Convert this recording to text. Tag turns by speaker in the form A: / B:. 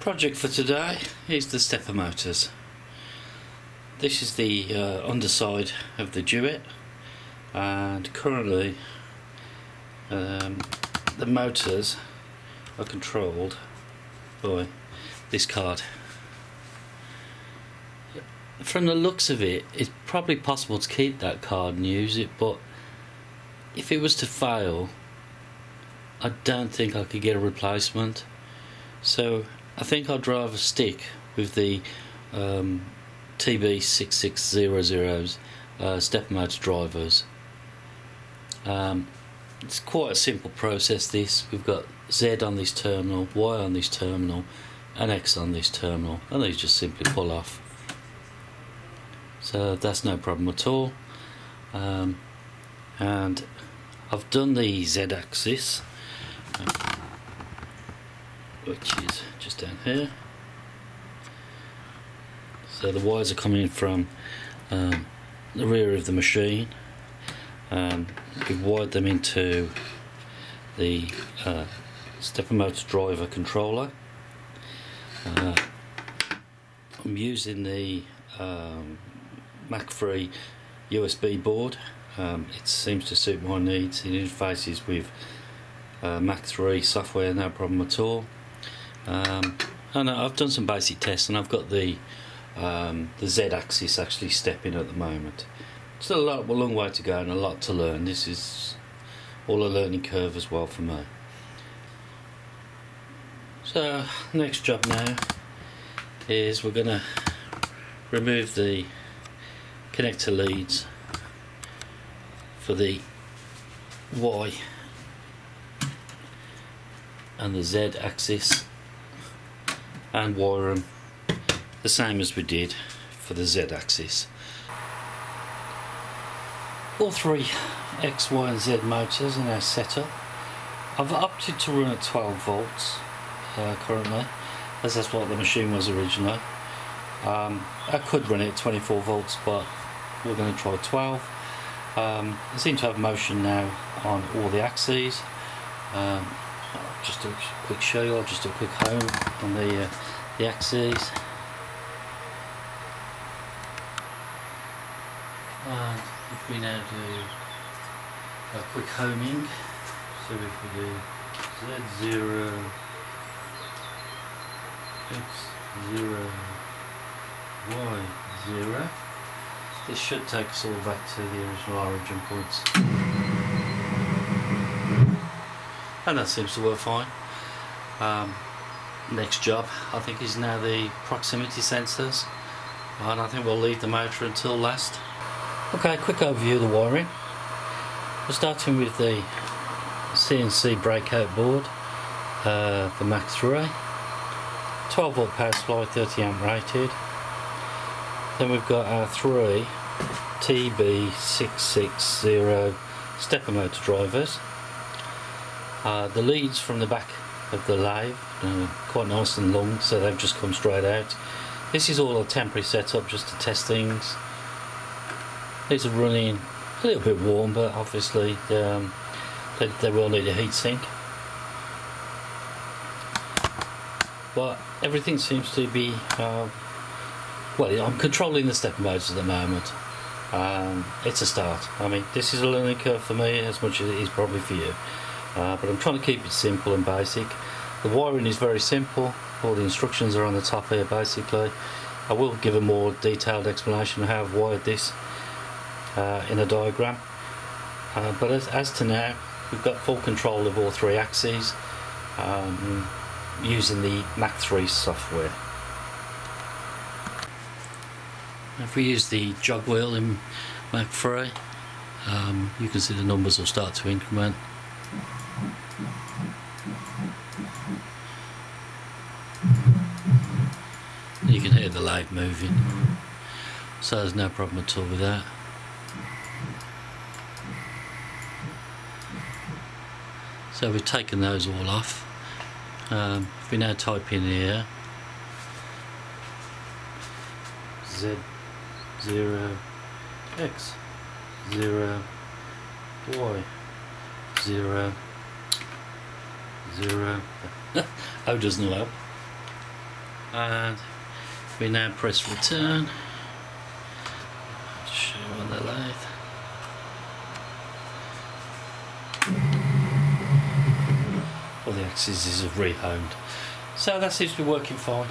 A: Project for today is the stepper motors. This is the uh, underside of the Duet and currently um, the motors are controlled by this card. From the looks of it, it's probably possible to keep that card and use it, but if it was to fail, I don't think I could get a replacement. So I think I'd rather stick with the um, TB6600's uh, step motor drivers. Um, it's quite a simple process this. We've got Z on this terminal, Y on this terminal, and X on this terminal, and these just simply pull off. So that's no problem at all. Um, and I've done the Z axis which is just down here. So the wires are coming from um, the rear of the machine. Um, we've wired them into the uh, stepper motor driver controller. Uh, I'm using the um, Mach3 USB board. Um, it seems to suit my needs. It interfaces with uh, Mach3 software, no problem at all. Um, and I've done some basic tests, and I've got the um, the Z-axis actually stepping at the moment. Still a lot, a long way to go, and a lot to learn. This is all a learning curve as well for me. So next job now is we're going to remove the connector leads for the Y and the Z axis and wire them the same as we did for the Z axis. All three X, Y and Z motors are now set up. I've opted to run at 12 volts uh, currently as that's what the machine was originally. Um, I could run it at 24 volts but we're going to try 12. Um, I seem to have motion now on all the axes. Um, just a quick show you, or just a quick home on the, uh, the axes. And if we now do a quick homing, so if we do Z0, X0, Y0, this should take us all back to the original origin points and that seems to work fine. Um, next job I think is now the proximity sensors and I think we'll leave the motor until last. Okay, quick overview of the wiring. We're starting with the CNC breakout board uh, for Mach3. 12 volt power supply, 30 amp rated. Then we've got our three TB6600 stepper motor drivers. Uh, the leads from the back of the lathe uh, quite nice and long so they've just come straight out. This is all a temporary setup just to test things. These are running a little bit warm but obviously um, they, they will need a heat sink. But everything seems to be uh, well I'm controlling the stepper motors at the moment. Um, it's a start. I mean this is a learning curve for me as much as it is probably for you uh, but I'm trying to keep it simple and basic. The wiring is very simple, all the instructions are on the top here basically. I will give a more detailed explanation of how I've wired this uh, in a diagram. Uh, but as, as, to now, we've got full control of all three axes um, using the Mach3 software. If we use the jog wheel in Mach3 um, you can see the numbers will start to increment. Can hear the light moving, so there's no problem at all with that. So we've taken those all off. Um, we now type in here Z zero X zero Y zero zero. oh, doesn't help. and we now press return. Show on the lathe all the axes is rehomed. So that seems to be working fine